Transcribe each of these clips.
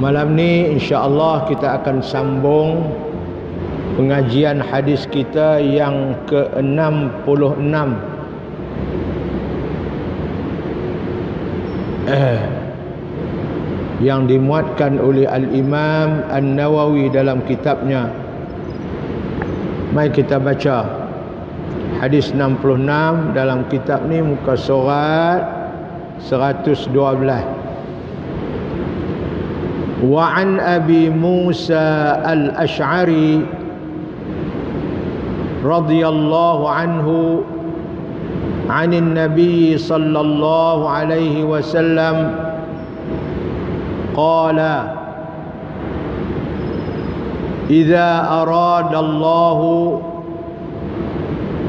Malam ni insya-Allah kita akan sambung pengajian hadis kita yang ke-66. Eh yang dimuatkan oleh Al-Imam An-Nawawi dalam kitabnya. Mari kita baca hadis 66 dalam kitab ni muka surat 112. وعن أبي موسى الأشعري رضي الله عنه عن النبي صلى الله عليه وسلم قال إذا أراد الله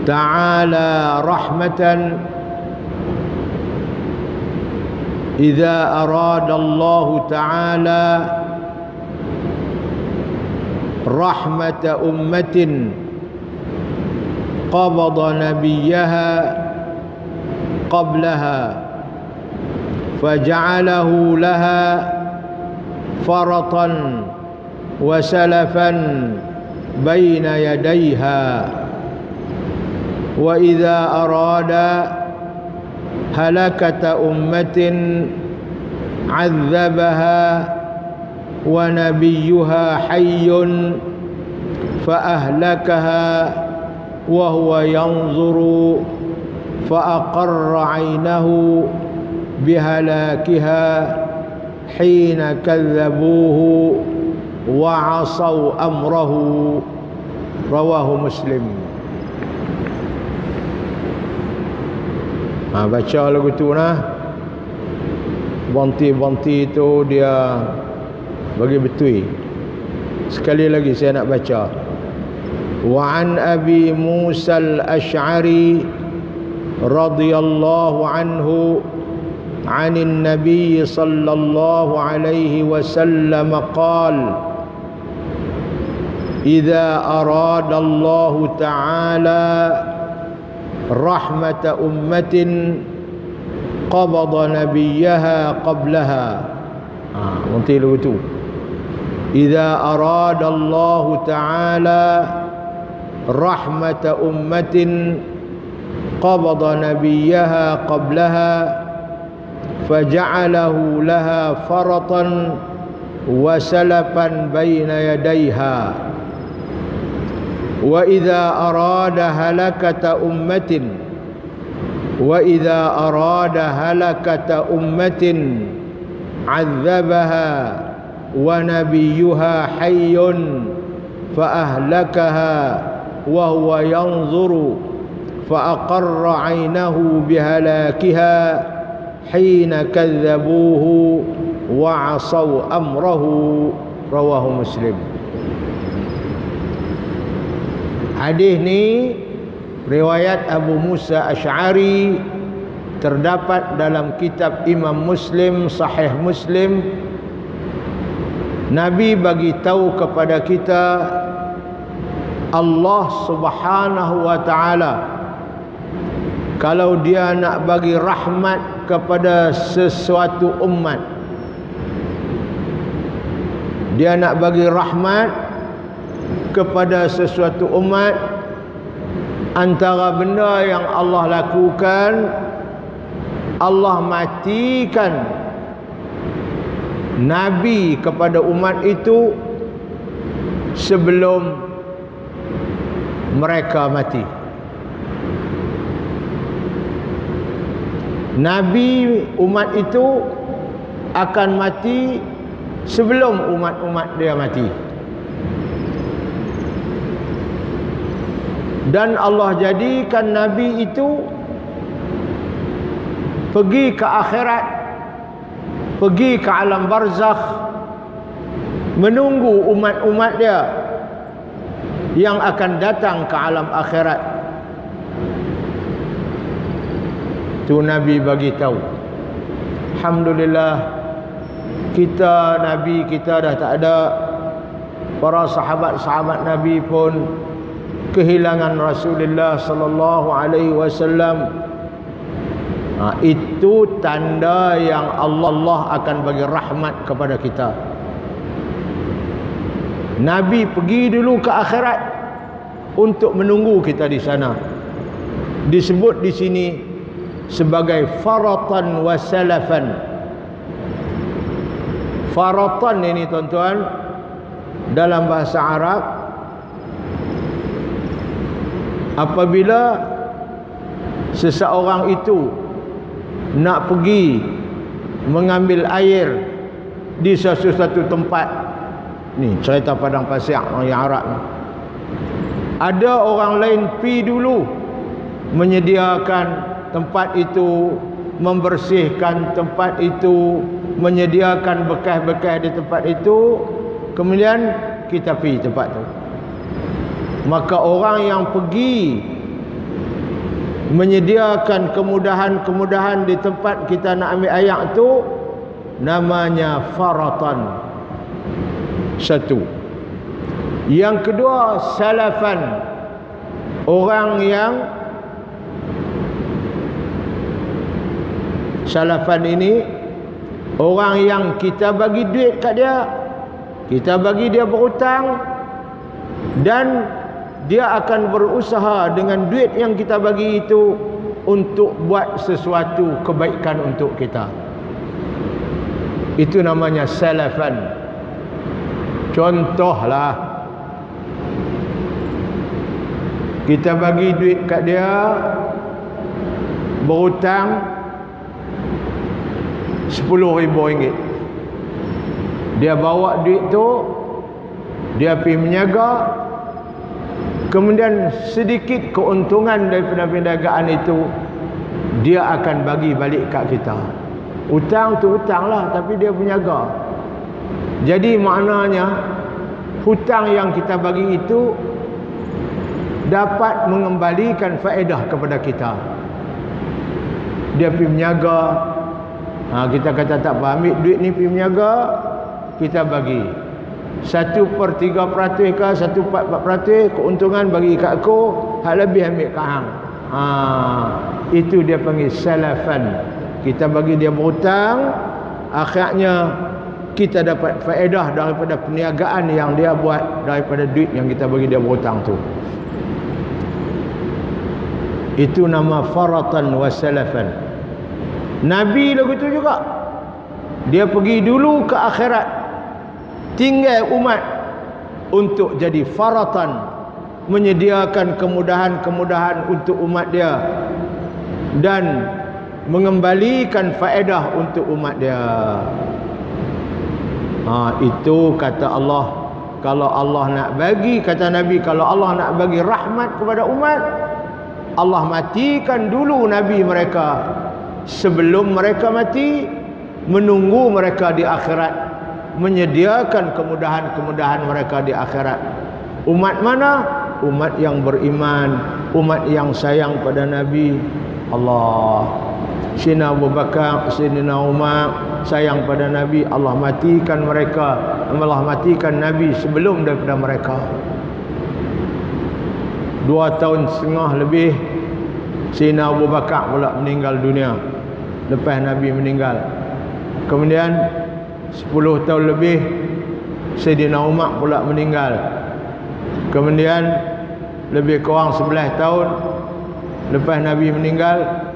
تعالى رحمةً إذا أراد الله تعالى رحمة أمة قبض نبيها قبلها فجعله لها فرطا وسلفا بين يديها. وإذا أراد هلكة أمة عذبها ونبيها حي فأهلكها وهو ينظر فأقر عينه بهلاكها حين كذبوه وعصوا أمره. رواه مسلم. ha, baca lagu tu nah bonti-bonti tu dia bagi betul sekali lagi saya nak baca wa an abi musa al-ash'ari radhiyallahu anhu عن النبي صلى الله عليه وسلم قال إذا أراد الله تعالى رحمة أمة قبض نبيها قبلها. tu إذا أراد الله تعالى رحمة أمة قبض نبيها قبلها فجعله لها فرطا وسلفا بين يديها. وإذا أراد هلكة أمة وإذا أراد هلكة أمة عذبها ونبيها حي فأهلكها وهو ينظر فأقر عينه بهلاكها حين كذبوه وعصوا أمره رواه مسلم. Hadis ni riwayat Abu Musa Ash'ari terdapat dalam kitab Imam Muslim Sahih Muslim. Nabi bagi tahu kepada kita Allah Subhanahu wa taala kalau dia nak bagi rahmat kepada sesuatu umat dia nak bagi rahmat kepada sesuatu umat antara benda yang Allah lakukan Allah matikan nabi kepada umat itu sebelum mereka mati. Nabi umat itu akan mati sebelum umat-umat dia mati dan Allah jadikan Nabi itu pergi ke akhirat pergi ke alam barzakh menunggu umat-umat dia yang akan datang ke alam akhirat. Tu Nabi bagi tahu. Alhamdulillah kita Nabi kita dah tak ada. Para sahabat-sahabat Nabi pun kehilangan Rasulullah sallallahu alaihi wasallam ha, itu tanda yang Allah, Allah akan bagi rahmat kepada kita Nabi pergi dulu ke akhirat untuk menunggu kita di sana. Disebut di sini sebagai faratan wa salafan. Faratan ini tuan-tuan dalam bahasa Arab apabila seseorang itu nak pergi mengambil air di sesuatu tempat ni cerita padang pasir yang Arab ni. Ada orang lain pi dulu menyediakan tempat itu membersihkan tempat itu menyediakan bekas-bekas di tempat itu. Kemudian kita pi tempat tu maka orang yang pergi menyediakan kemudahan-kemudahan di tempat kita nak ambil air tu namanya faratan. Satu. Yang kedua salafan. Orang yang salafan ini orang yang kita bagi duit kat dia kita bagi dia berhutang dan dia akan berusaha dengan duit yang kita bagi itu untuk buat sesuatu kebaikan untuk kita. Itu namanya salafan. Contohlah. Kita bagi duit kat dia berhutang RM10,000 dia bawa duit tu dia pergi menyaga kemudian sedikit keuntungan daripada perniagaan itu dia akan bagi balik kat kita. Hutang tu hutang lah tapi dia berniaga. Jadi maknanya hutang yang kita bagi itu dapat mengembalikan faedah kepada kita. Dia pergi menyaga ha, kita kata tak apa ambil duit ni pergi menyaga kita bagi satu per tiga peratus ke satu per empat peratus keuntungan bagi kat aku hal lebih ambil kat hang. Ha, itu dia panggil salafan. Kita bagi dia berhutang akhirnya kita dapat faedah daripada perniagaan yang dia buat daripada duit yang kita bagi dia berhutang tu. Itu nama faratan wa salafan. Nabi lagu tu juga. Dia pergi dulu ke akhirat tinggal umat untuk jadi faratan menyediakan kemudahan-kemudahan untuk umat dia dan mengembalikan faedah untuk umat dia. Ha, itu kata Allah. Kalau Allah nak bagi kata Nabi kalau Allah nak bagi rahmat kepada umat Allah matikan dulu Nabi mereka. Sebelum mereka mati menunggu mereka di akhirat menyediakan kemudahan-kemudahan mereka di akhirat. Umat mana? Umat yang beriman umat yang sayang pada Nabi. Allah. Sina Abu Bakar, Sina Umar sayang pada Nabi, Allah matikan mereka, Allah matikan Nabi sebelum daripada mereka. Dua tahun setengah lebih Sina Abu Bakar pula meninggal dunia. Lepas Nabi meninggal. Kemudian sepuluh tahun lebih Sayyidina Umar pula meninggal. Kemudian lebih kurang sebelah tahun lepas Nabi meninggal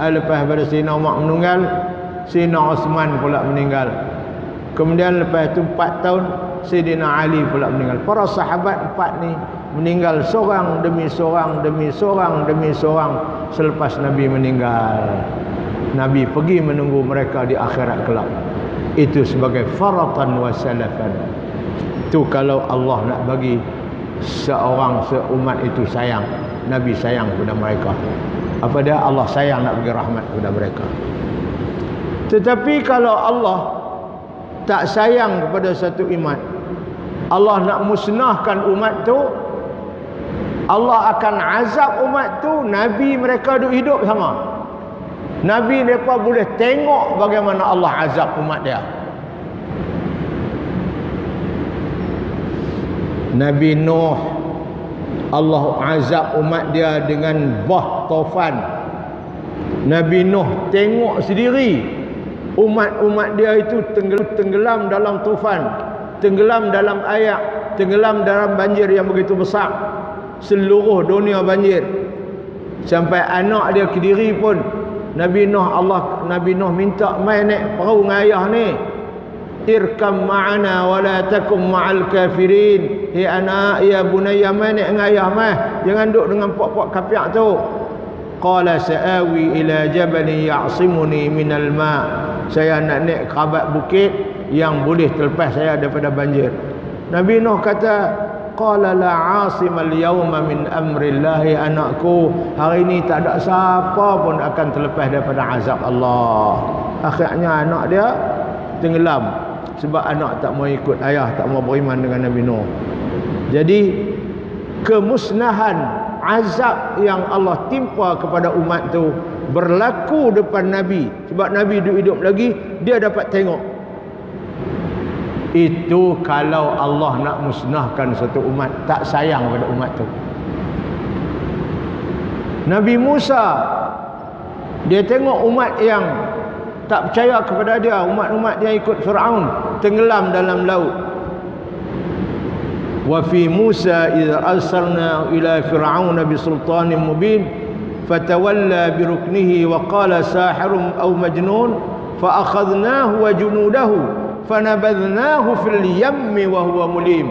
Ah, lepas pada Sina Umar meninggal Sina Osman pula meninggal. Kemudian lepas itu 4 tahun Sayyidina Ali pula meninggal. Para sahabat empat ni meninggal seorang demi seorang demi seorang demi seorang selepas Nabi meninggal. Nabi pergi menunggu mereka di akhirat kelak itu sebagai faratan wa salafan. Itu kalau Allah nak bagi seorang seumat itu sayang. Nabi sayang kepada mereka. Apa dia? Allah sayang nak bagi rahmat kepada mereka. Tetapi kalau Allah tak sayang kepada satu umat Allah nak musnahkan umat tu Allah akan azab umat tu Nabi mereka duduk hidup sama Nabi mereka boleh tengok bagaimana Allah azab umat dia. Nabi Nuh Allah azab umat dia dengan bah tofan Nabi Nuh tengok sendiri umat-umat dia itu tenggelam, dalam tufan tenggelam dalam air tenggelam dalam banjir yang begitu besar. Seluruh dunia banjir. Sampai anak dia kediri pun Nabi Nuh Allah Nabi Nuh minta mai naik perahu dengan ayah ni. Irkam ma'ana wa la takum ma'al kafirin. Hi anak ya bunayya mai naik dengan ayah mai. Jangan duduk dengan puak-puak kafir tu. Qala sa'awi ila jabalin ya'simuni minal ma' saya nak naik kerabat bukit yang boleh terlepas saya daripada banjir. Nabi Nuh kata qala la asimal yawma min amrillahi anakku hari ini tak ada siapa pun akan terlepas daripada azab Allah. Akhirnya anak dia tenggelam sebab anak tak mau ikut ayah tak mau beriman dengan Nabi Nuh. Jadi kemusnahan azab yang Allah timpa kepada umat tu berlaku depan Nabi. Sebab Nabi hidup, hidup lagi dia dapat tengok itu kalau Allah nak musnahkan satu umat tak sayang pada umat tu. Nabi Musa dia tengok umat yang tak percaya kepada dia umat-umat dia ikut Firaun tenggelam dalam laut. Wa fi Musa id arsalna ila Firaun bi sultanin mubin fatawalla bi ruknihi wa qala sahirun aw majnun fa akhadnahu wa junudahu fanabadnahu fil yammi wa huwa mulim.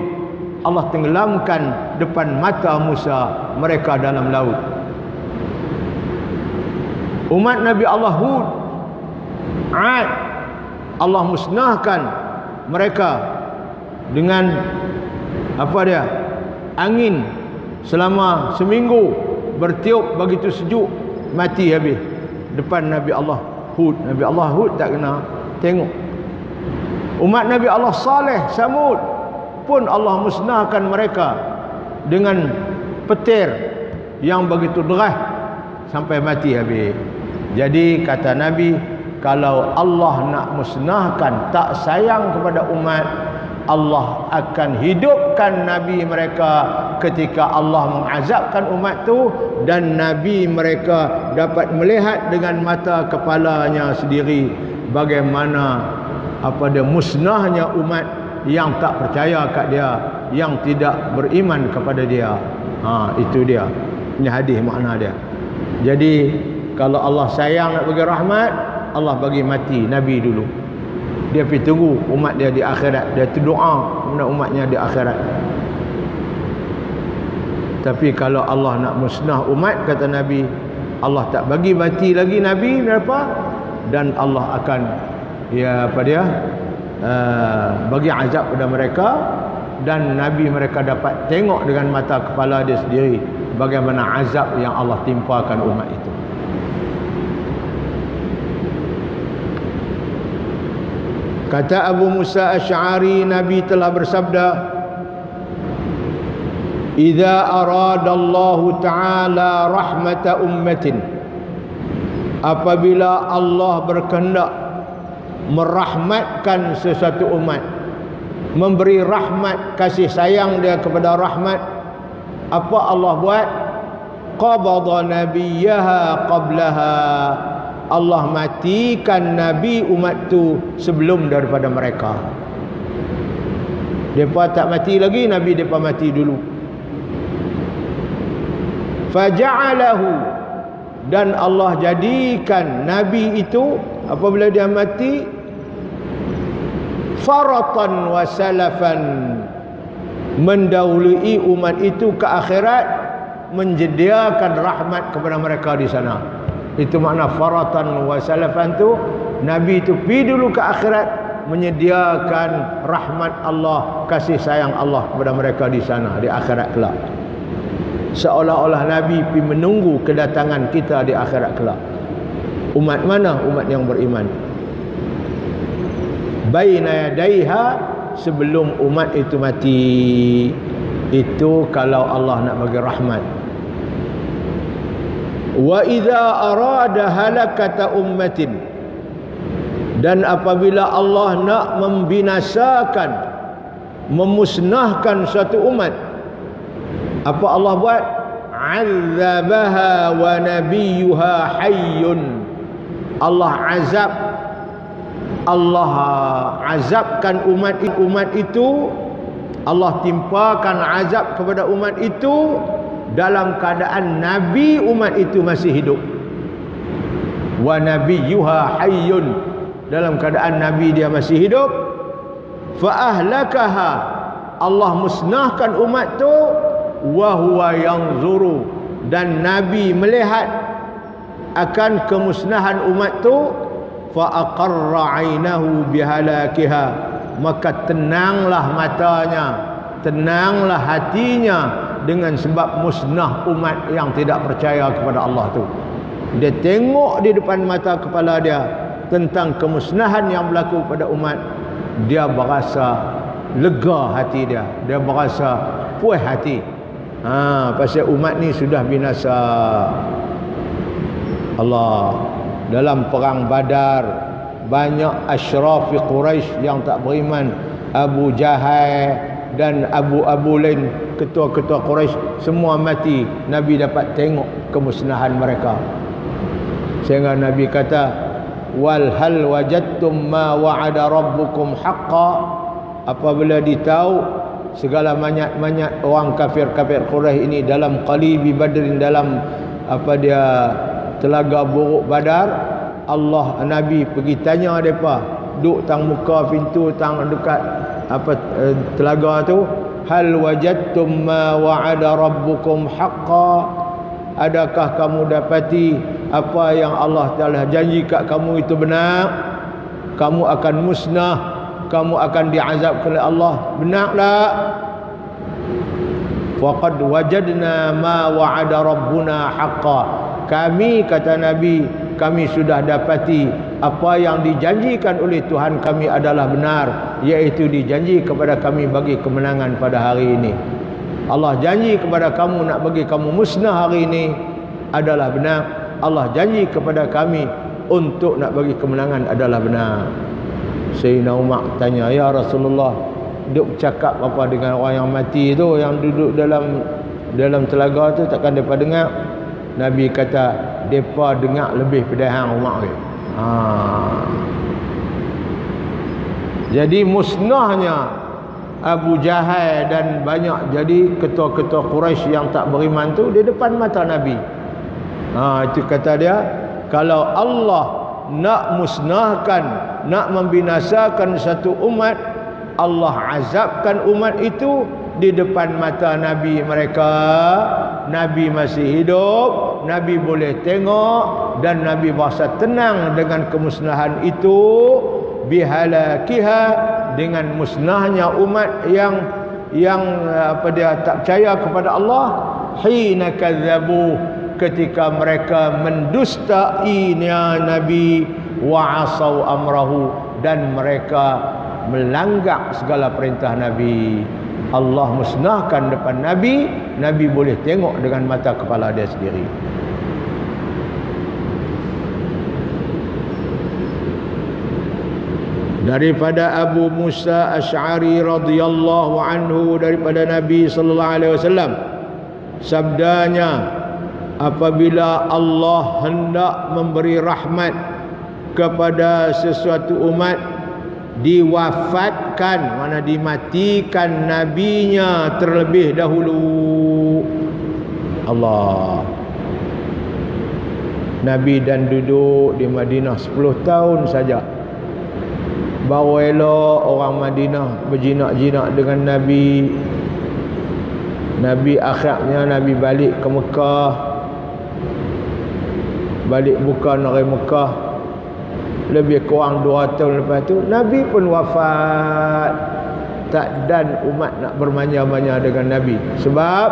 Allah tenggelamkan depan mata Musa mereka dalam laut. Umat Nabi Allah Hud Ad Allah musnahkan mereka dengan apa dia angin selama seminggu bertiup begitu sejuk mati habis. Depan Nabi Allah Hud. Nabi Allah Hud tak kena tengok umat Nabi Allah Saleh Samud pun Allah musnahkan mereka dengan petir yang begitu deras sampai mati habis. Jadi kata Nabi kalau Allah nak musnahkan tak sayang kepada umat Allah akan hidupkan Nabi mereka ketika Allah mengazabkan umat tu dan Nabi mereka dapat melihat dengan mata kepalanya sendiri bagaimana apa dia musnahnya umat yang tak percaya kat dia yang tidak beriman kepada dia. Ha, itu dia. Ini hadis makna dia. Jadi kalau Allah sayang nak bagi rahmat Allah bagi mati Nabi dulu. Dia pergi tunggu umat dia di akhirat. Dia terdoa kepada umatnya di akhirat. Tapi kalau Allah nak musnah umat kata Nabi Allah tak bagi mati lagi Nabi berapa? Dan Allah akan ya apa dia? Uh, bagi azab pada mereka dan Nabi mereka dapat tengok dengan mata kepala dia sendiri bagaimana azab yang Allah timpakan umat itu. Kata Abu Musa Asy'ari Nabi telah bersabda Idza aradallahu ta'ala rahmata ummatin. Apabila Allah berkehendak merahmatkan sesuatu umat. Memberi rahmat kasih sayang dia kepada rahmat. Apa Allah buat? Qabada nabiyaha qablaha. Allah matikan Nabi umat tu sebelum daripada mereka. Mereka tak mati lagi, Nabi mereka mati dulu. Faja'alahu. Dan Allah jadikan Nabi itu apabila dia mati faratan wa salafan mendahului umat itu ke akhirat menjediakan rahmat kepada mereka di sana. Itu makna faratan wa salafan tu nabi itu pergi dulu ke akhirat menyediakan rahmat Allah kasih sayang Allah kepada mereka di sana di akhirat kelak. Seolah-olah nabi pergi menunggu kedatangan kita di akhirat kelak umat mana umat yang beriman? Baina yadaiha sebelum umat itu mati. Itu kalau Allah nak bagi rahmat. Wa idza arada halakata ummatin. Dan apabila Allah nak membinasakan memusnahkan satu umat apa Allah buat? Azabaha wa nabiyuha hayyun Allah azab. Allah azabkan umat umat itu. Allah timpakan azab kepada umat itu dalam keadaan nabi umat itu masih hidup. Wa nabiyyuha hayyun. Dalam keadaan nabi dia masih hidup. Fa ahlakaha. Allah musnahkan umat tu. Wa huwa yanzuru. Dan nabi melihat akan kemusnahan umat tu fa aqarra ainahu bihalakiha. Maka tenanglah matanya tenanglah hatinya dengan sebab musnah umat yang tidak percaya kepada Allah tu. Dia tengok di depan mata kepala dia tentang kemusnahan yang berlaku pada umat. Dia berasa lega hati dia. Dia berasa puas hati. Ha pasal umat ni sudah binasa Allah. Dalam perang Badar banyak asyrafi Quraisy yang tak beriman. Abu Jahal dan Abu Abu lain ketua-ketua Quraisy semua mati. Nabi dapat tengok kemusnahan mereka. Sehingga Nabi kata wal hal wajadtum ma wa'ada rabbukum haqqan apabila ditahu segala manyak-manyak orang kafir-kafir Quraisy ini dalam qalibi badrin dalam apa dia telaga buruk badar Allah Nabi pergi tanya depa duk tang muka pintu tang dekat apa eh, telaga tu hal wajadtum ma wa'ada rabbukum haqqan adakah kamu dapati apa yang Allah Taala janji kat kamu itu benar? Kamu akan musnah kamu akan diazab oleh Allah. Benar tak? Waqad wajadna ma wa'ada rabbuna haqqan kami kata nabi kami sudah dapati apa yang dijanjikan oleh Tuhan kami adalah benar iaitu dijanji kepada kami bagi kemenangan pada hari ini Allah janji kepada kamu nak bagi kamu musnah hari ini adalah benar. Allah janji kepada kami untuk nak bagi kemenangan adalah benar. Sayyidina Umar tanya, "Ya Rasulullah, duk cakap apa dengan orang yang mati tu yang duduk dalam dalam telaga tu takkan depa dengar?" Nabi kata, "Depa dengar lebih pada hang Umar." Ha. Jadi musnahnya Abu Jahal dan banyak jadi ketua-ketua Quraisy yang tak beriman tu di depan mata Nabi. Ha itu kata dia kalau Allah nak musnahkan, nak membinasakan satu umat, Allah azabkan umat itu di depan mata Nabi mereka. Nabi masih hidup, Nabi boleh tengok dan Nabi berasa tenang dengan kemusnahan itu bihalakiha dengan musnahnya umat yang yang apa dia tak percaya kepada Allah. Hina kadzabu ketika mereka mendustainya nabi wa asau amrahu dan mereka melanggar segala perintah nabi Allah musnahkan depan nabi nabi boleh tengok dengan mata kepala dia sendiri. Daripada Abu Musa Asy'ari radhiyallahu anhu daripada Nabi sallallahu alaihi wasallam sabdanya apabila Allah hendak memberi rahmat kepada sesuatu umat diwafatkan mana dimatikan nabinya terlebih dahulu. Allah. Nabi dan duduk di Madinah 10 tahun saja. Baru elok orang Madinah berjinak-jinak dengan Nabi. Nabi akhirnya Nabi balik ke Mekah. Balik buka negeri Mekah lebih kurang dua tahun lepas tu Nabi pun wafat. Tak dan umat nak bermanja-manja dengan Nabi. Sebab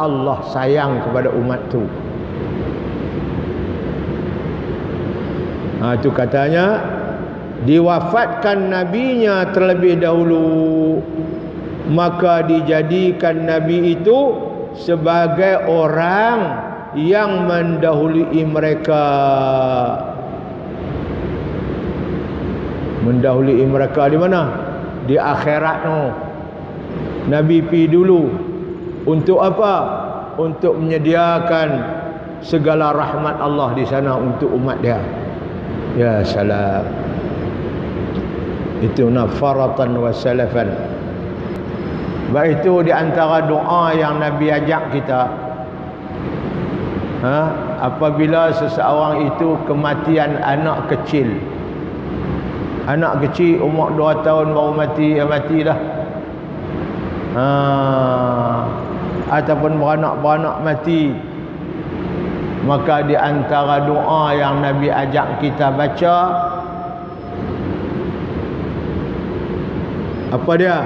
Allah sayang kepada umat tu. Ha, tu katanya diwafatkan nabinya terlebih dahulu. Maka dijadikan nabi itu sebagai orang yang mendahului mereka mendahului mereka di mana? Di akhirat no nabi pi dulu. Untuk apa? Untuk menyediakan segala rahmat Allah di sana untuk umat dia. Ya salam. Itu nafaratan wa salafan. Sebab itu di antara doa yang Nabi ajak kita ha? Apabila seseorang itu kematian anak kecil anak kecil umur 2 tahun baru mati ya mati dah ha. ataupun beranak-beranak mati. Maka di antara doa yang Nabi ajak kita baca apa dia?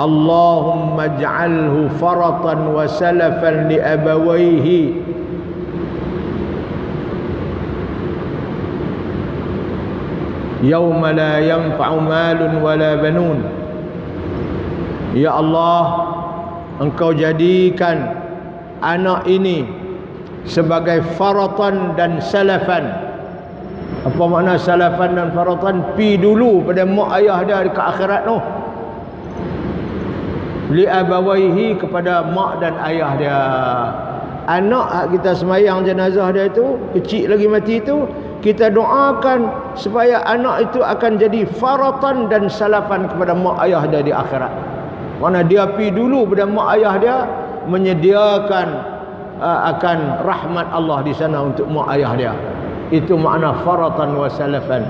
Allahumma ij'alhu faratan wa salafan li abawayhi. yauma la yanfa'u malun wala banun ya allah engkau jadikan anak ini sebagai faratan dan salafan. Apa makna salafan dan faratan? Pi dulu pada mak ayah dia dekat akhirat tu. Li abawaihi kepada mak dan ayah dia. Anak kita semayang jenazah dia itu kecil lagi mati itu kita doakan supaya anak itu akan jadi faratan dan salafan kepada mak ayah dia di akhirat. Mana dia pi dulu pada mak ayah dia menyediakan uh, akan rahmat Allah di sana untuk mak ayah dia. Itu makna faratan wa salafan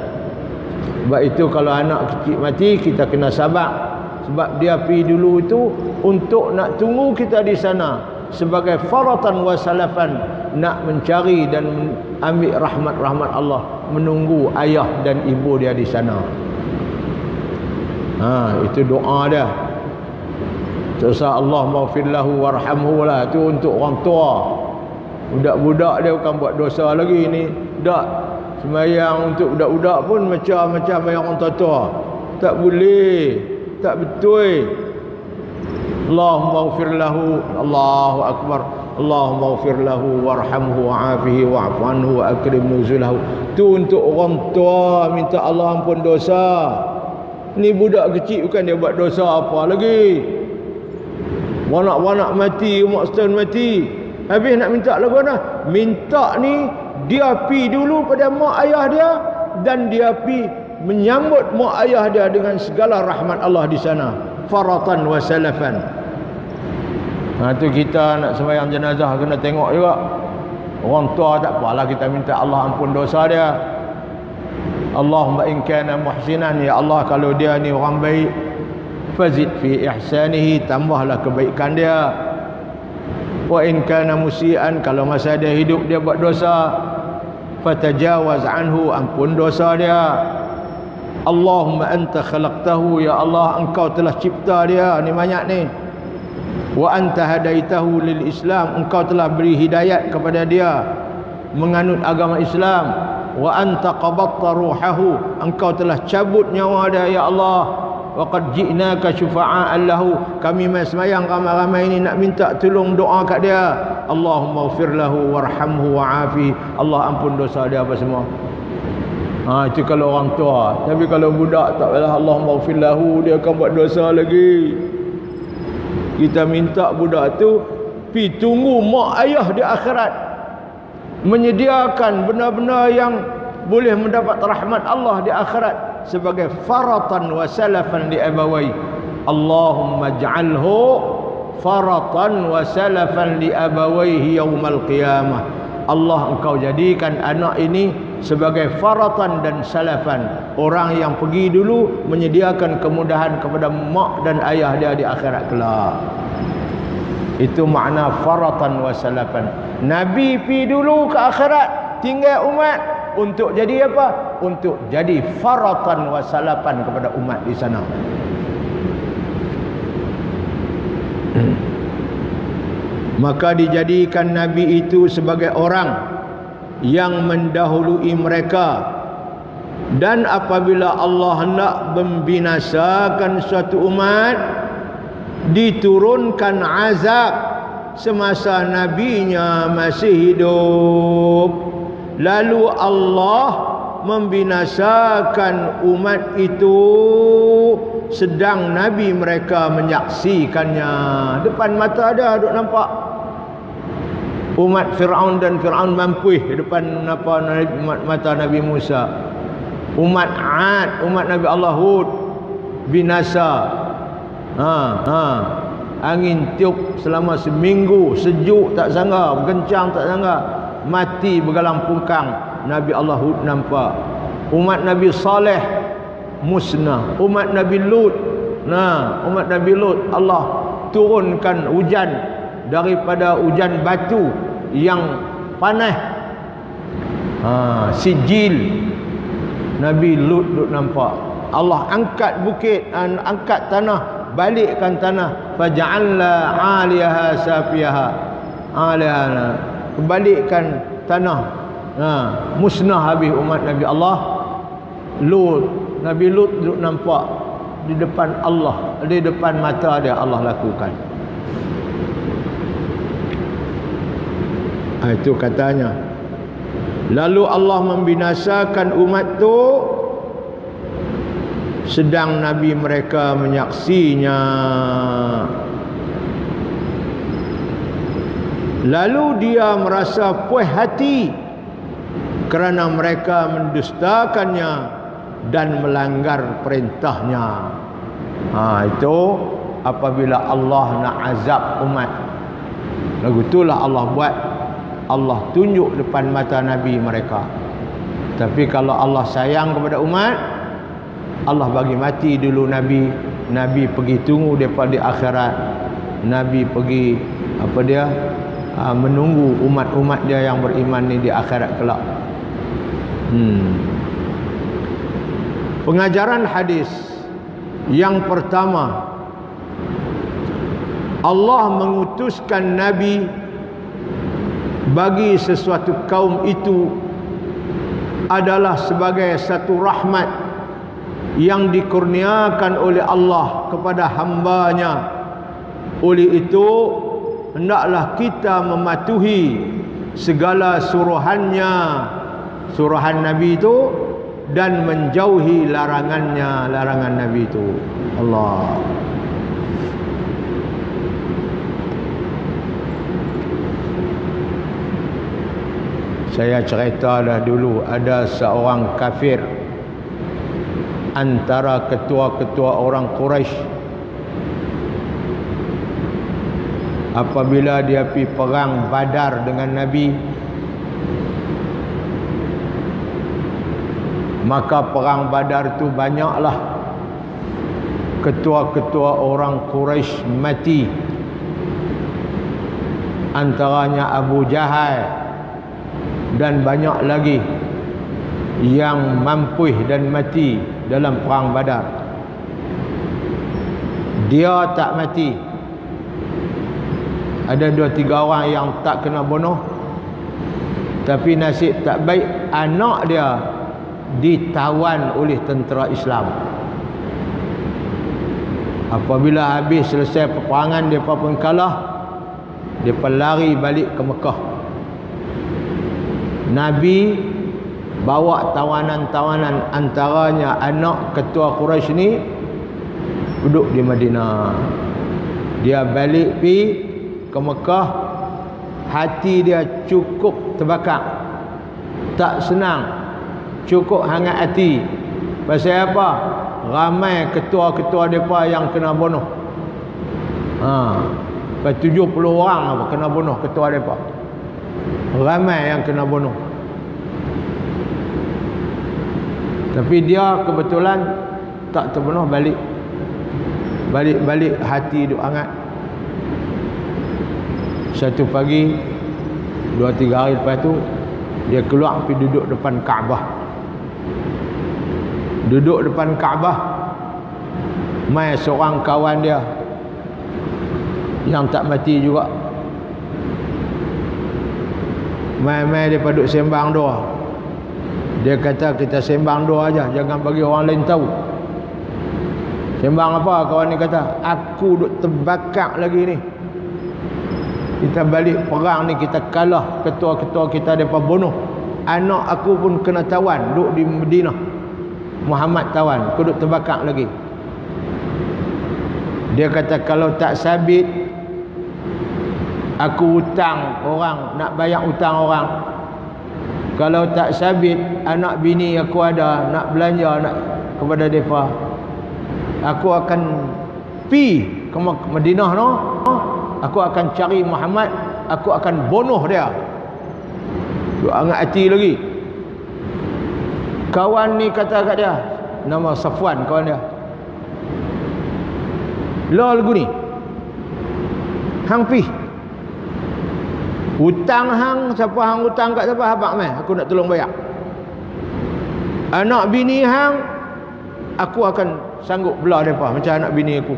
sebab itu kalau anak kecil mati kita kena sabar. Sebab dia pergi dulu itu untuk nak tunggu kita di sana sebagai faratan wa salafan nak mencari dan ambil rahmat-rahmat Allah. Menunggu ayah dan ibu dia di sana. Ha itu doa dia. Tusa Allah maghfir lahu warhamhu lah. Tu untuk orang tua. Budak-budak dia bukan buat dosa lagi ni. Dak semayang untuk budak-budak pun macam-macam yang orang tua-tua. Tak boleh. Tak betul. Allahumma ghafir lahu. Allahu akbar Allahumma ghafir lahu warhamhu wa'afihi wa'fu anhu wa akrim nuzulahu. Tu untuk orang tua minta Allah ampun dosa. Ni budak kecil bukan dia buat dosa apa lagi. Wanak-wanak mati umat setahun mati. Habis nak minta lagu mana minta ni dia pi dulu pada mak ayah dia dan dia pi menyambut mak ayah dia dengan segala rahmat Allah di sana. Faratan wa salafan ha tu kita nak sembahyang jenazah kena tengok juga. Orang tua tak apalah kita minta Allah ampun dosa dia. Allahumma in kana muhsinan ya Allah kalau dia ni orang baik fazid fi ihsanihi tambahlah kebaikan dia. Wa in kana musian kalau masa dia hidup dia buat dosa fatajawaz anhu ampun dosa dia. Allahumma anta khalaqtahu ya Allah engkau telah cipta dia ni banyak ni wa anta hadaitahu lil Islam. Engkau telah beri hidayat kepada dia menganut agama Islam. Wa anta qabatta ruhahu. Engkau telah cabut nyawa dia ya Allah. Wa qad ji'naka syufa'an lahu. Kami mai semayang ramai-ramai ini nak minta tolong doa kat dia. Allahumma ighfir lahu warhamhu wa'afi. Allah ampun dosa dia apa semua. Ha, itu kalau orang tua. Tapi kalau budak tak Allah Allah maghfirlahu dia akan buat dosa lagi. Kita minta budak tu pi tunggu mak ayah di akhirat menyediakan benar-benar yang boleh mendapat rahmat Allah di akhirat sebagai faratan wa salafan li abawai. Allahumma ij'alhu faratan wa salafan li abawaihi yaumal qiyamah. Allah engkau jadikan anak ini sebagai faratan dan salafan. Orang yang pergi dulu menyediakan kemudahan kepada mak dan ayah dia di akhirat kelak. Itu makna faratan wa salafan. Nabi pi dulu ke akhirat tinggal umat. Untuk jadi apa? Untuk jadi faratan wa salafan kepada umat di sana. Maka dijadikan nabi itu sebagai orang yang mendahului mereka. Dan apabila Allah nak membinasakan suatu umat diturunkan azab semasa nabinya masih hidup. Lalu Allah membinasakan umat itu sedang nabi mereka menyaksikannya. Depan mata ada duk nampak umat Fir'aun dan Fir'aun mampu di depan apa mata Nabi Musa umat Ad umat Nabi Allah Hud binasa Ha, ha. Angin tiup selama seminggu, sejuk tak sangka, kencang tak sangka, mati bergalang pungkang. Nabi Allah Hud nampak. Umat Nabi Saleh musnah. Umat Nabi Lut, nah, umat Nabi Lut Allah turunkan hujan daripada hujan batu yang panas. Ha, sijil Nabi Lut duk nampak. Allah angkat bukit, angkat tanah balikkan tanah. Faj'alna 'aliyaha safiyaha. 'aliyaha kebalikkan tanah. Ha musnah habis umat Nabi Allah. Lut Nabi Lut duduk nampak di depan Allah di depan mata dia Allah lakukan ha, itu katanya. Lalu Allah membinasakan umat tu sedang nabi mereka menyaksinya. Lalu dia merasa puas hati kerana mereka mendustakannya dan melanggar perintahnya. Ha itu apabila Allah nak azab umat. Lagu itulah Allah buat Allah tunjuk depan mata nabi mereka. Tapi kalau Allah sayang kepada umat Allah bagi mati dulu Nabi. Nabi pergi tunggu daripada akhirat. Nabi pergi apa dia uh, menunggu umat-umat dia yang beriman ni di akhirat kelak. Hmm. pengajaran hadis. Yang pertama Allah mengutuskan Nabi bagi sesuatu kaum itu adalah sebagai satu rahmat yang dikurniakan oleh Allah kepada hambanya. Oleh itu hendaklah kita mematuhi segala suruhannya suruhan Nabi itu dan menjauhi larangannya larangan Nabi itu. Allah saya cerita dah dulu ada seorang kafir antara ketua-ketua orang Quraisy. Apabila dia pergi perang Badar dengan Nabi maka perang Badar itu banyaklah. Ketua-ketua orang Quraisy mati. Antaranya Abu Jahal dan banyak lagi yang mampu dan mati dalam perang badar. Dia tak mati. Ada dua tiga orang yang tak kena bunuh tapi nasib tak baik anak dia ditawan oleh tentera Islam. Apabila habis selesai peperangan dia pun kalah. Dia lari balik ke Mekah Nabi bawa tawanan-tawanan antaranya anak ketua Quraisy ni duduk di Madinah. Dia balik pi ke Mekah hati dia cukup terbakar. Tak senang cukup hangat hati. Pasal apa? Ramai ketua-ketua depa yang kena bunuh. Ha 70 orang apa kena bunuh ketua depa ramai yang kena bunuh Tapi dia kebetulan tak terpenuh balik. Balik-balik hati duk hangat. Satu pagi, dua tiga hari lepas tu, dia keluar pergi duduk depan Kaabah. Duduk depan Kaabah, mai seorang kawan dia yang tak mati juga. Mai-mai dia duduk sembang doa. Dia kata kita sembang doa aja, jangan bagi orang lain tahu. Sembang apa kawan ni kata? Aku duk terbakar lagi ni. Kita balik perang ni kita kalah ketua-ketua kita depa bunuh. Anak aku pun kena tawan duk di Madinah. Muhammad tawan, aku duk terbakar lagi. Dia kata kalau tak sabit aku hutang orang nak bayar hutang orang. Kalau tak sabit anak bini aku ada nak belanja nak kepada depa aku akan pi ke Madinah no? Aku akan cari Muhammad aku akan bunuh dia. Duk angat hati lagi. Kawan ni kata kat dia nama Safwan kawan dia. Lo lagu ni hang pi hutang hang siapa hang hutang kat siapa? Habak meh aku nak tolong bayar. Anak bini hang aku akan sanggup belah depa macam anak bini aku.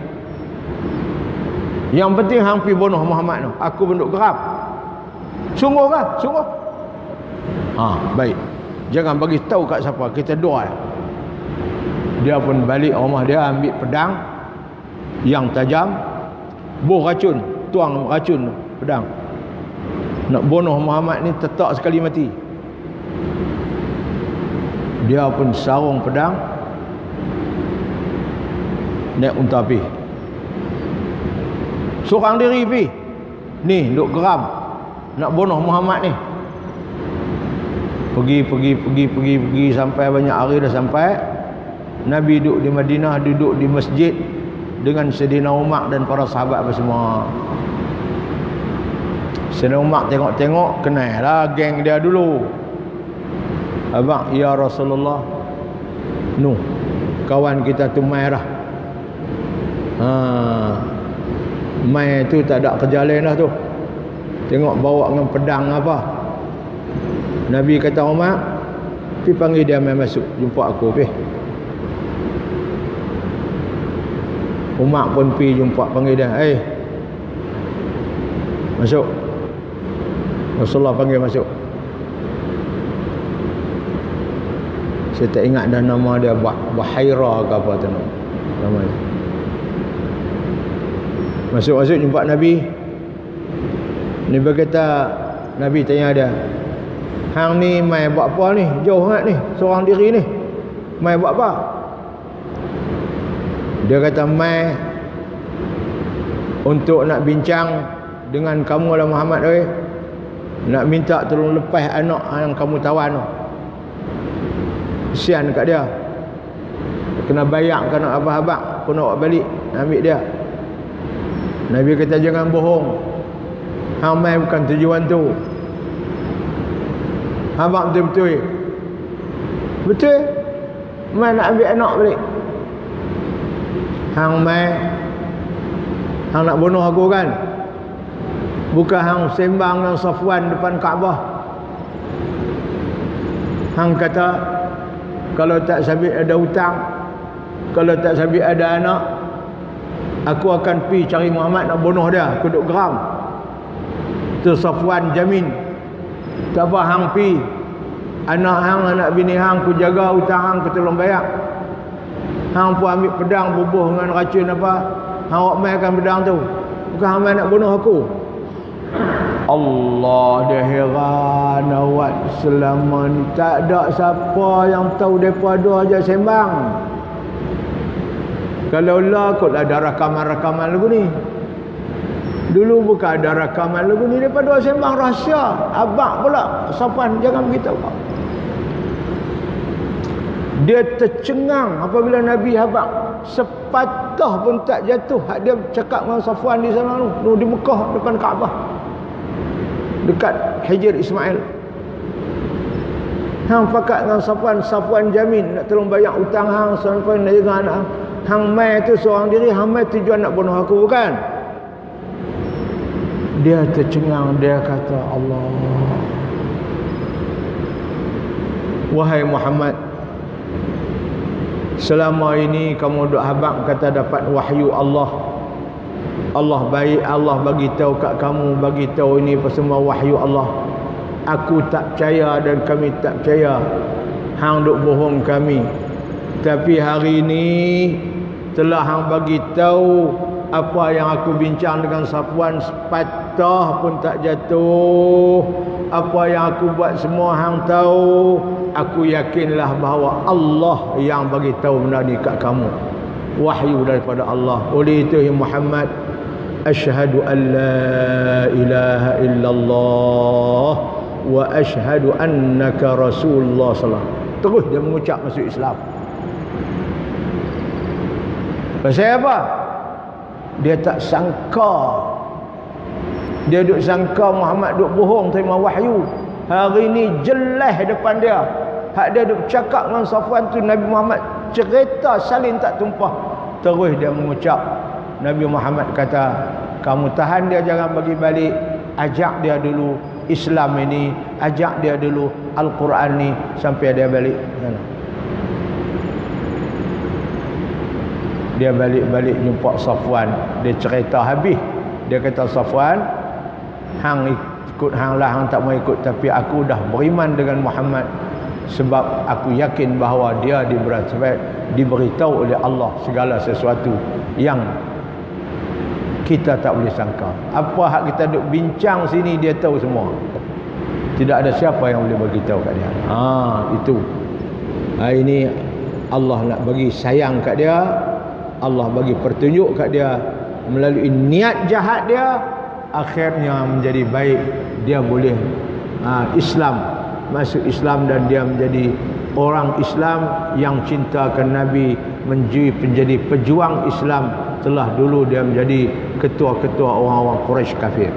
Yang penting hang pi bunuh Muhammad tu. Aku pun duk geram sungguh ke sungguh. Ha baik. Jangan bagi tahu kat siapa. Kita doa. Dia pun balik rumah dia ambil pedang. Yang tajam. Buh racun. Tuang racun pedang nak bunuh Muhammad ni tetap sekali mati. Dia pun sarung pedang naik unta pi. Seorang diri pi. Ni duk geram. Nak bunuh Muhammad ni. Pergi pergi pergi pergi pergi sampai banyak hari dah sampai Nabi duduk di Madinah duduk di masjid dengan Sayyidina Umar dan para sahabat apa semua Sayyidina Umar tengok-tengok kenal lah geng dia dulu Abang, ya Rasulullah. Nu, kawan kita tu mai dah. Ha. Mai tu tak ada kerja lain dah tu. Tengok bawa dengan pedang apa. Nabi kata Umar, "Pi panggil dia mai masuk jumpa aku, pi." Umar pun pi jumpa panggil dia, "Eh. Masuk." Rasulullah panggil masuk. saya tak ingat dah nama dia Bahaira ke apa tu nama. Dia. Masuk-masuk jumpa Nabi. Ni berkata Nabi tanya dia hang ni mai buat apa ni? Jauh sangat ni seorang diri ni. Mai buat apa? Dia kata mai untuk nak bincang dengan kamu lah Muhammad oi nak minta tolong lepas anak yang kamu tawan tu kesian kat dia. Kena bayar kena abah-abah pun nak balik ambil dia. Nabi kata jangan bohong. Hang mai bukan tujuan tu. Abang betul-betul betul. Mai nak ambil anak balik. Hang hang nak bunuh aku kan bukan hang sembang dengan Safwan depan Kaabah. Hang kata kalau tak sabit ada hutang kalau tak sabit ada anak aku akan pi cari Muhammad nak bunuh dia. Aku duk geram. Tu Safwan jamin. Tak apa hang pi. Anak hang anak bini hang aku jaga hutang hang aku tolong bayar. Hang pun ambil pedang bubuh dengan racun apa hang awak mainkan pedang tu. Bukan hang nak bunuh aku Allah dia heran awak selama ni tak ada siapa yang tahu depa dua aja sembang. Kalau lah kot ada rakaman-rakaman lagu ni. Dulu bukan ada rakaman lagu ni depa dua sembang rahsia. Abang pula sopan jangan beritahu. Dia tercengang apabila Nabi habak sepatah pun tak jatuh. Dia cakap dengan Safwan di sana tu di Mekah depan Kaabah dekat Hijr Ismail. Hang pakat dengan Safwan Safwan jamin nak tolong bayar hutang hang Safwan dengan anak hang. Mai tu seorang diri hang mai tujuan nak bunuh aku bukan? Dia tercengang dia kata Allah. Wahai Muhammad selama ini kamu duk habaq kata dapat wahyu Allah Allah baik Allah bagi tahu kat kamu bagi tahu ini semua wahyu Allah. Aku tak percaya dan kami tak percaya. Hang duk bohong kami. Tapi hari ini telah hang bagi tahu apa yang aku bincang dengan Safwan sepatah pun tak jatuh. Apa yang aku buat semua hang tahu. Aku yakinlah bahawa Allah yang bagi tahu benda ni kat kamu wahyu daripada Allah. Oleh itu Muhammad asyhadu an la ilaha illallah wa asyhadu annaka rasulullah sallallahu terus dia mengucap masuk Islam. Pasal apa? Dia tak sangka. Dia duk sangka Muhammad duk bohong terima wahyu. Hari ini jelas depan dia. Hak dia duk cakap dengan Safwan tu Nabi Muhammad cerita salin tak tumpah. Terus dia mengucap Nabi Muhammad kata kamu tahan dia jangan bagi balik. Ajak dia dulu Islam ini ajak dia dulu Al-Quran ni sampai dia balik. Dia balik-balik jumpa Safwan. Dia cerita habis. Dia kata Safwan hang ikut hang lah hang tak mau ikut tapi aku dah beriman dengan Muhammad sebab aku yakin bahawa dia diberi diberitahu oleh Allah segala sesuatu yang kita tak boleh sangka. Apa hak kita duk bincang sini dia tahu semua. Tidak ada siapa yang boleh bagi tahu kat dia. Ha itu. Ha, ini Allah nak bagi sayang kat dia. Allah bagi pertunjuk kat dia. Melalui niat jahat dia akhirnya menjadi baik dia boleh ha, Islam masuk Islam dan dia menjadi orang Islam yang cintakan Nabi menjadi pejuang Islam telah dulu dia menjadi ketua-ketua orang-orang Quraisy kafir.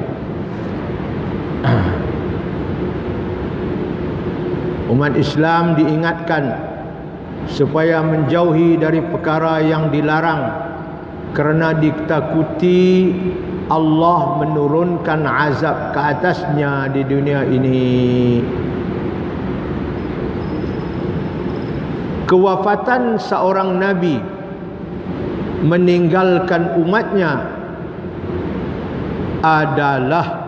Umat Islam diingatkan supaya menjauhi dari perkara yang dilarang kerana ditakuti Allah menurunkan azab ke atasnya di dunia ini. Kewafatan seorang nabi meninggalkan umatnya adalah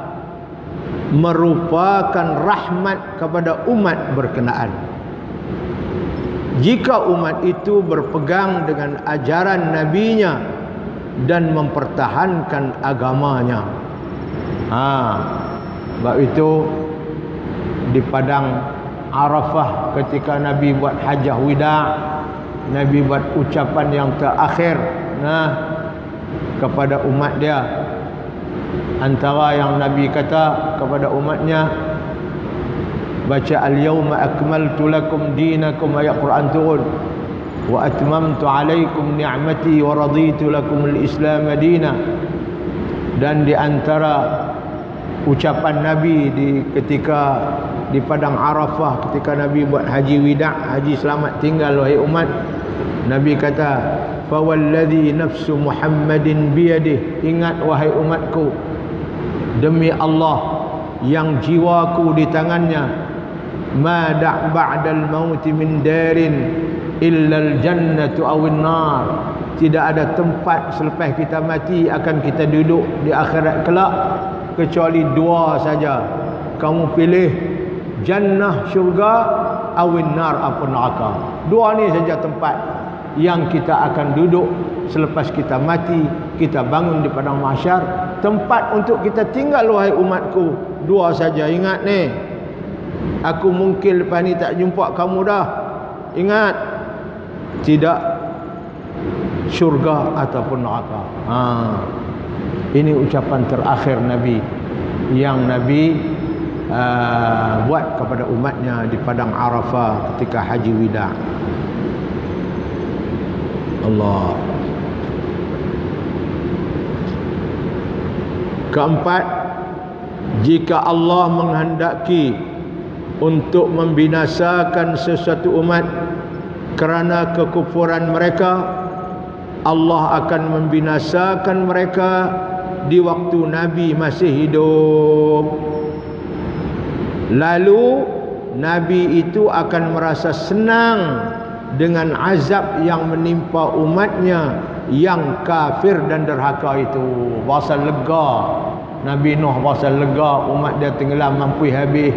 merupakan rahmat kepada umat berkenaan. Jika umat itu berpegang dengan ajaran nabinya dan mempertahankan agamanya. Ha sebab itu di padang Arafah ketika Nabi buat hajah wida Nabi buat ucapan yang terakhir nah kepada umat dia. Antara yang nabi kata kepada umatnya baca al-yawma akmaltu lakum dinakum ayat Quran turun. Wa atmamtu alaikum ni'mati wa raditu lakum al-islam madina dan di antara ucapan nabi di ketika di padang Arafah ketika nabi buat haji wida haji selamat tinggal wahai umat. Nabi kata fawalladhi nafsu muhammadin biyadih. Ingat wahai umatku demi Allah yang jiwaku di tangannya ma da' ba'dal maut min darin illa al jannatu aw nar. Tidak ada tempat selepas kita mati akan kita duduk di akhirat kelak kecuali dua saja. Kamu pilih jannah syurga awin nar apa neraka. Dua ni saja tempat yang kita akan duduk selepas kita mati kita bangun di padang mahsyar. Tempat untuk kita tinggal wahai umatku. Dua saja ingat ni. Aku mungkin lepas ni tak jumpa kamu dah. Ingat? Tidak. Syurga ataupun neraka. Ha. ini ucapan terakhir Nabi. Yang Nabi uh, buat kepada umatnya di padang Arafah ketika haji wida' Allah. Keempat Jika Allah menghendaki Untuk membinasakan sesuatu umat Kerana kekufuran mereka Allah akan membinasakan mereka Di waktu Nabi masih hidup Lalu Nabi itu akan merasa senang dengan azab yang menimpa umatnya yang kafir dan derhaka itu. Bahasa lega. Nabi Nuh bahasa lega. Umat dia tenggelam mampu habis.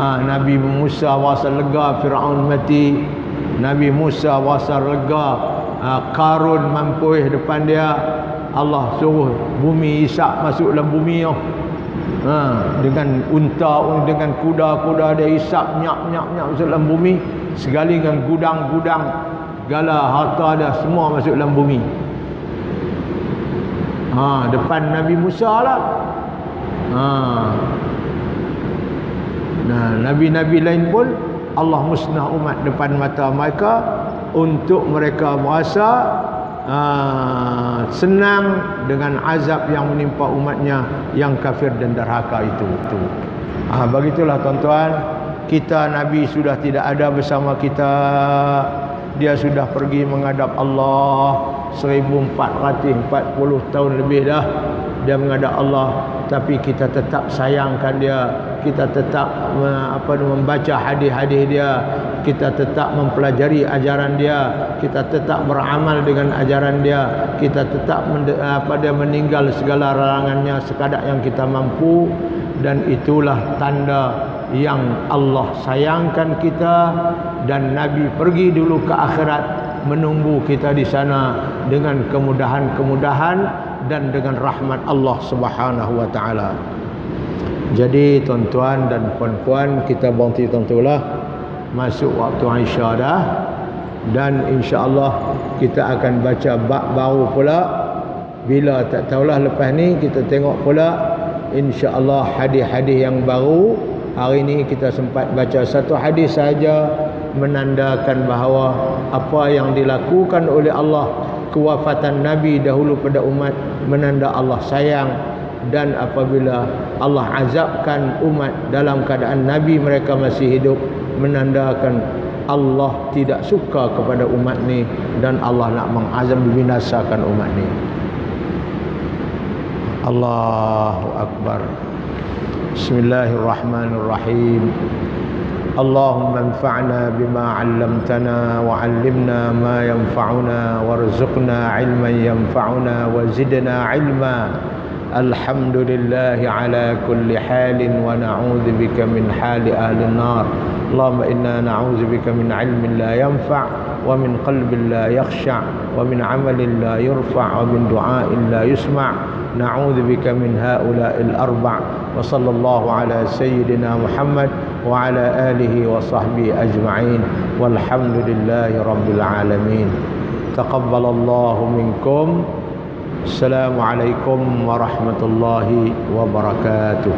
Ha, Nabi Musa bahasa lega. Fir'aun mati. Nabi Musa bahasa lega. Ha, Karun mampu depan dia. Allah suruh bumi isak masuk dalam bumi oh. Ha, dengan unta dengan kuda-kuda dia isap nyak-nyak-nyak masuk dalam bumi sekali dengan gudang-gudang segala harta dia semua masuk dalam bumi. Ha, depan Nabi Musa lah. Ha. nah, Nabi-Nabi lain pun Allah musnah umat depan mata mereka untuk mereka merasa uh, senang dengan azab yang menimpa umatnya yang kafir dan derhaka itu. itu. Uh, begitulah tuan-tuan, kita Nabi sudah tidak ada bersama kita. Dia sudah pergi menghadap Allah 1440 tahun lebih dah dia menghadap Allah tapi kita tetap sayangkan dia kita tetap apa membaca hadis-hadis dia kita tetap mempelajari ajaran dia. Kita tetap beramal dengan ajaran dia. Kita tetap apa dia meninggal segala larangannya sekadar yang kita mampu. Dan itulah tanda yang Allah sayangkan kita. Dan Nabi pergi dulu ke akhirat menunggu kita di sana dengan kemudahan-kemudahan dan dengan rahmat Allah Subhanahu wa taala. Jadi tuan-tuan dan puan-puan kita berhenti tentulah masuk waktu Aisyah dah. Dan insya-Allah kita akan baca bab baru pula. Bila tak tahulah lepas ni kita tengok pula insya-Allah hadis-hadis yang baru. Hari ini kita sempat baca satu hadis saja menandakan bahawa apa yang dilakukan oleh Allah kewafatan Nabi dahulu pada umat menanda Allah sayang. Dan apabila Allah azabkan umat dalam keadaan Nabi mereka masih hidup menandakan Allah tidak suka kepada umat ni dan Allah nak mengazab binasakan umat ni Allahu Akbar Bismillahirrahmanirrahim اللهم انفعنا بما علمتنا وعلمنا ما ينفعنا وارزقنا علما ينفعنا وزدنا علما الحمد لله على كل حال ونعوذ بك من حال أهل النار اللهم إنا نعوذ بك من علم لا ينفع ومن قلب لا يخشع ومن عمل لا يرفع ومن دعاء لا يسمع. نعوذ بك من هؤلاء الأربع. وصلى الله على سيدنا محمد وعلى آله وصحبه أجمعين. والحمد لله رب العالمين. تقبل الله منكم. السلام عليكم ورحمة الله وبركاته.